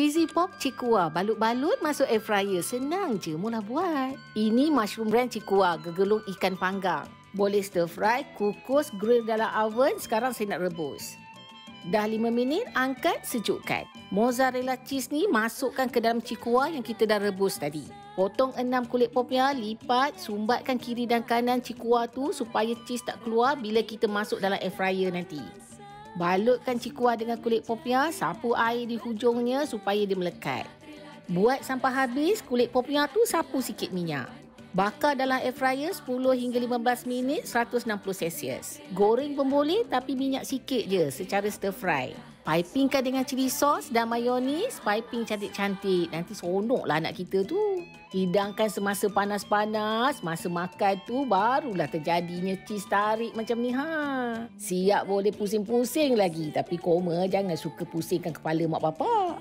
Cheesy pop cikua balut-balut masuk air fryer. Senang je mula buat. Ini mushroom brand cikua gegelung ikan panggang. Boleh stir fry, kukus, grill dalam oven. Sekarang saya nak rebus. Dah 5 minit, angkat, sejukkan. Mozzarella cheese ni masukkan ke dalam cikua yang kita dah rebus tadi. Potong 6 kulit popia, lipat, sumbatkan kiri dan kanan cikua tu supaya cheese tak keluar bila kita masuk dalam air fryer nanti. Balutkan cikua dengan kulit popia, sapu air di hujungnya supaya dia melekat. Buat sampai habis, kulit popia tu sapu sikit minyak. Bakar dalam air fryer 10 hingga 15 minit 160 Celsius. Goreng pun boleh tapi minyak sikit je secara stir fry. Pipingkan dengan chili sauce dan mayonis, piping cantik-cantik. Nanti sonok lah anak kita tu. Hidangkan semasa panas-panas, masa makan tu barulah terjadinya cheese tarik macam ni ha. Siap boleh pusing-pusing lagi tapi koma jangan suka pusingkan kepala mak bapak.